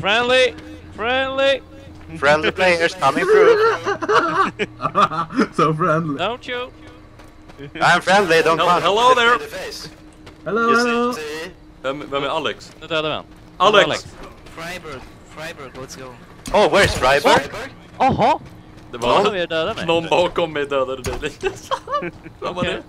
Friendly! Friendly! Friendly players coming through. so friendly. Don't you? I'm friendly, don't Hel- hello there! Hello, hello. Vem, vem är Alex? Nu dödar vi han. Alex! Freiburg, Freiburg, let's go. Oh, where's Freiburg? Jaha! Uh-huh. Det var någon, någon bakom mig dödade dig. Vad var det?